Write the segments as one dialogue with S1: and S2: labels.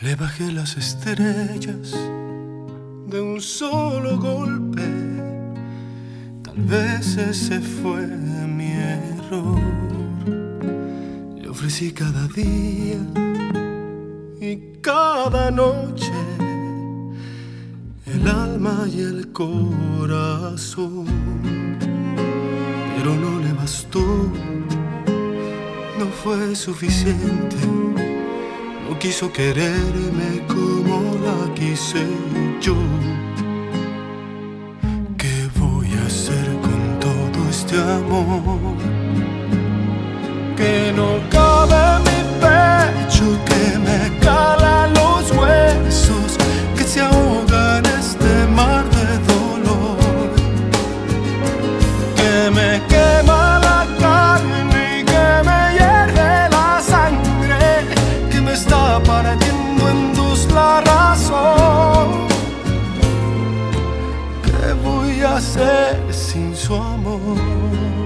S1: Le bajé las estrellas de un solo golpe. Tal vez ese fue mi error. Le ofrecí cada día y cada noche el alma y el corazón. Pero no le bastó, no fue suficiente quiso quererme como la quise yo. ¿Qué voy a hacer con todo este amor? Que no hacer sin su amor?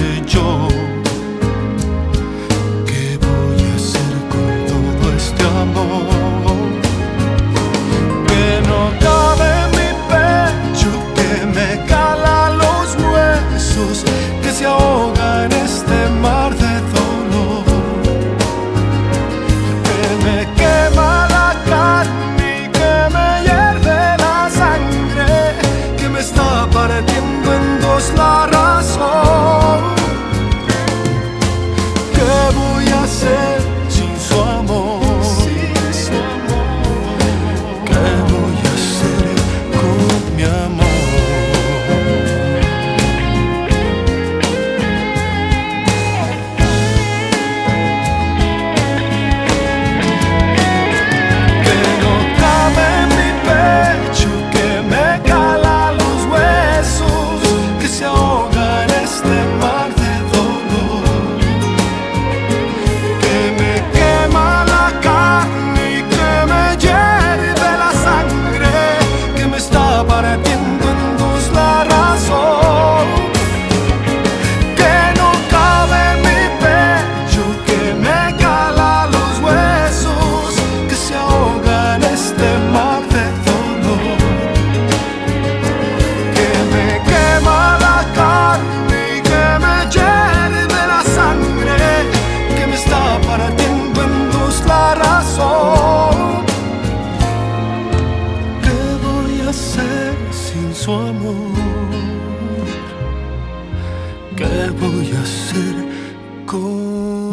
S1: the joy. ¿Qué voy a hacer con...